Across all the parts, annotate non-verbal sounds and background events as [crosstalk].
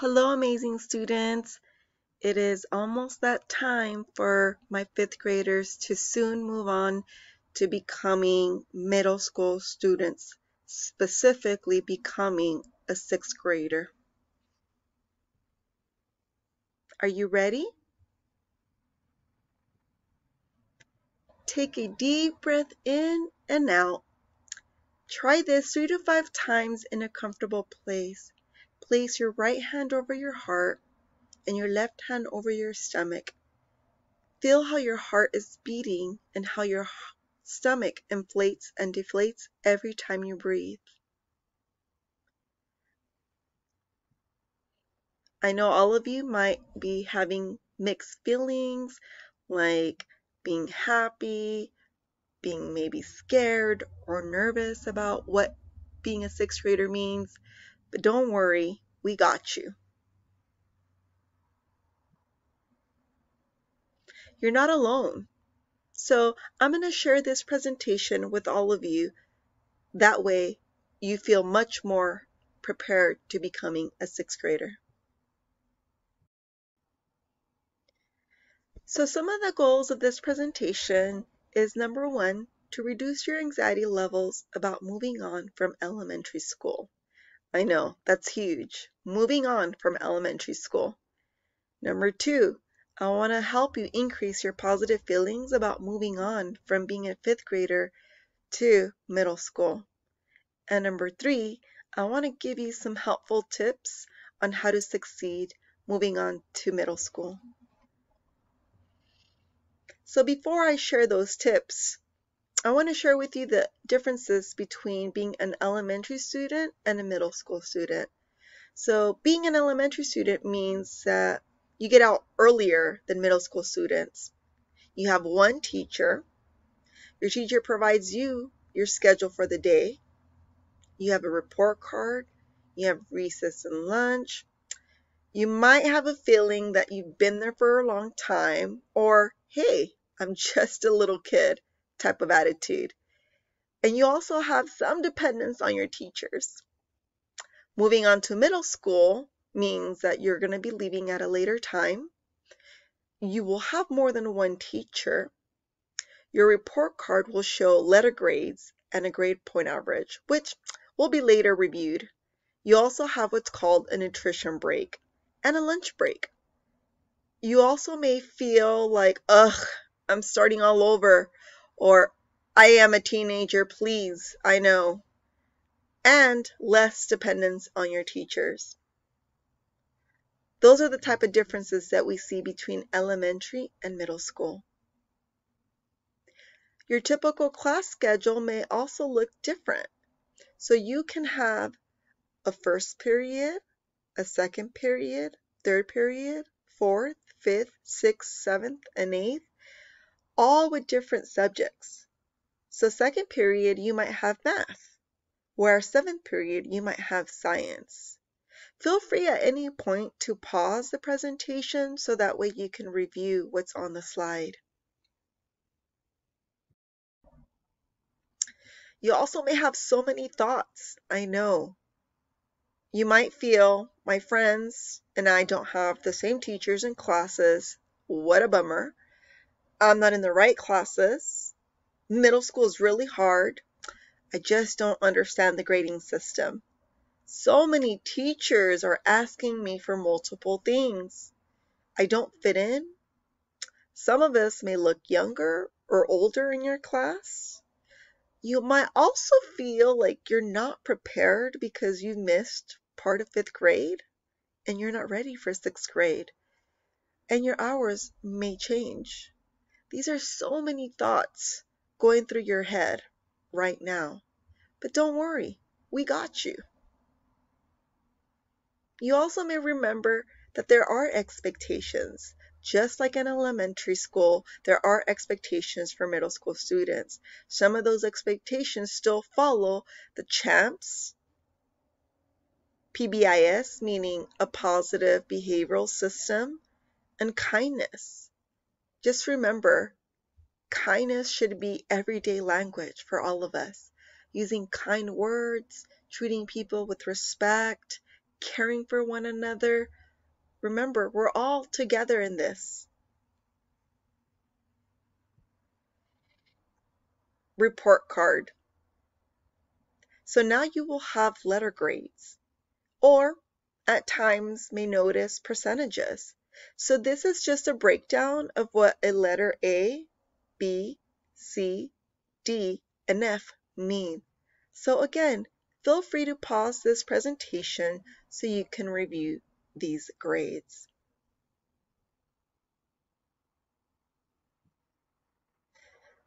Hello, amazing students. It is almost that time for my fifth graders to soon move on to becoming middle school students, specifically becoming a sixth grader. Are you ready? Take a deep breath in and out. Try this three to five times in a comfortable place. Place your right hand over your heart and your left hand over your stomach. Feel how your heart is beating and how your stomach inflates and deflates every time you breathe. I know all of you might be having mixed feelings like being happy, being maybe scared or nervous about what being a sixth grader means. But don't worry, we got you. You're not alone. So I'm going to share this presentation with all of you. That way you feel much more prepared to becoming a sixth grader. So some of the goals of this presentation is number one, to reduce your anxiety levels about moving on from elementary school. I know, that's huge. Moving on from elementary school. Number two, I want to help you increase your positive feelings about moving on from being a fifth grader to middle school. And number three, I want to give you some helpful tips on how to succeed moving on to middle school. So before I share those tips, I want to share with you the differences between being an elementary student and a middle school student. So being an elementary student means that you get out earlier than middle school students. You have one teacher. Your teacher provides you your schedule for the day. You have a report card. You have recess and lunch. You might have a feeling that you've been there for a long time or, hey, I'm [laughs] just a little kid type of attitude. And you also have some dependence on your teachers. Moving on to middle school means that you're going to be leaving at a later time. You will have more than one teacher. Your report card will show letter grades and a grade point average, which will be later reviewed. You also have what's called a nutrition break and a lunch break. You also may feel like, ugh, I'm starting all over or I am a teenager, please, I know, and less dependence on your teachers. Those are the type of differences that we see between elementary and middle school. Your typical class schedule may also look different. So you can have a first period, a second period, third period, fourth, fifth, sixth, seventh, and eighth, all with different subjects. So second period, you might have math, where seventh period, you might have science. Feel free at any point to pause the presentation so that way you can review what's on the slide. You also may have so many thoughts, I know. You might feel, my friends and I don't have the same teachers and classes. What a bummer. I'm not in the right classes. Middle school is really hard. I just don't understand the grading system. So many teachers are asking me for multiple things. I don't fit in. Some of us may look younger or older in your class. You might also feel like you're not prepared because you missed part of fifth grade and you're not ready for sixth grade. And your hours may change. These are so many thoughts going through your head right now. But don't worry, we got you. You also may remember that there are expectations. Just like in elementary school, there are expectations for middle school students. Some of those expectations still follow the CHAMPS, PBIS, meaning a positive behavioral system, and kindness. Just remember, kindness should be everyday language for all of us. Using kind words, treating people with respect, caring for one another. Remember, we're all together in this. Report card. So now you will have letter grades, or at times may notice percentages. So this is just a breakdown of what a letter A, B, C, D, and F mean. So again, feel free to pause this presentation so you can review these grades.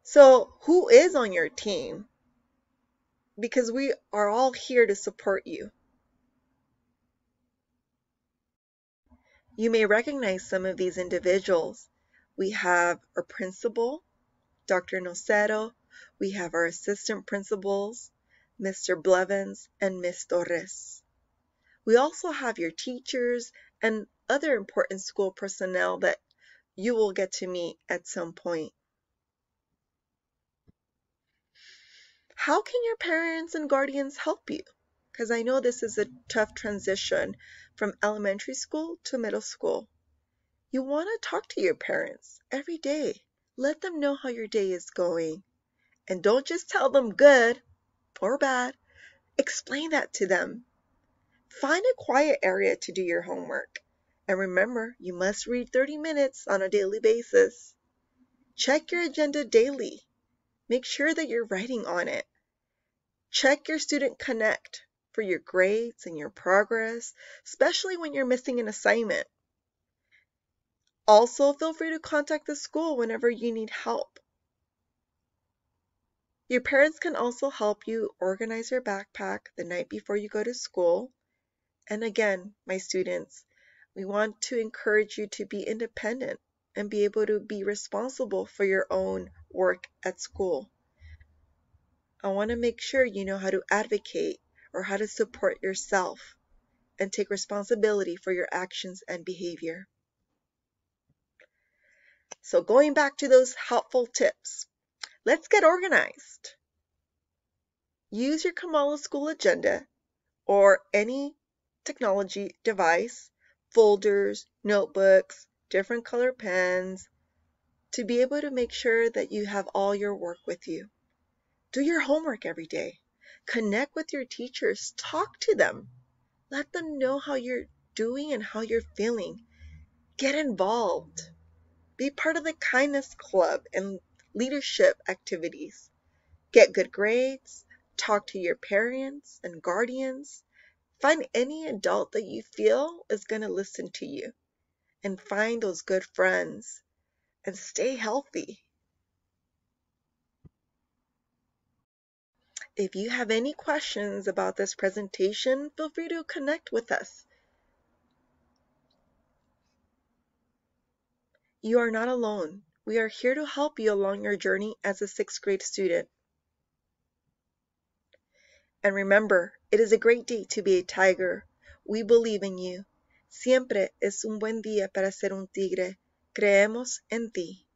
So who is on your team? Because we are all here to support you. You may recognize some of these individuals. We have our principal, Dr. Nocero. We have our assistant principals, Mr. Blevins and Ms. Torres. We also have your teachers and other important school personnel that you will get to meet at some point. How can your parents and guardians help you? Because I know this is a tough transition from elementary school to middle school. You want to talk to your parents every day. Let them know how your day is going. And don't just tell them good or bad. Explain that to them. Find a quiet area to do your homework. And remember, you must read 30 minutes on a daily basis. Check your agenda daily. Make sure that you're writing on it. Check your Student Connect for your grades and your progress, especially when you're missing an assignment. Also, feel free to contact the school whenever you need help. Your parents can also help you organize your backpack the night before you go to school. And again, my students, we want to encourage you to be independent and be able to be responsible for your own work at school. I want to make sure you know how to advocate or how to support yourself and take responsibility for your actions and behavior. So going back to those helpful tips, let's get organized. Use your Kamala School Agenda or any technology device, folders, notebooks, different color pens, to be able to make sure that you have all your work with you. Do your homework every day. Connect with your teachers. Talk to them. Let them know how you're doing and how you're feeling. Get involved. Be part of the kindness club and leadership activities. Get good grades. Talk to your parents and guardians. Find any adult that you feel is going to listen to you. And find those good friends. And stay healthy. If you have any questions about this presentation, feel free to connect with us. You are not alone. We are here to help you along your journey as a sixth grade student. And remember, it is a great day to be a tiger. We believe in you. Siempre es un buen día para ser un tigre. Creemos en ti.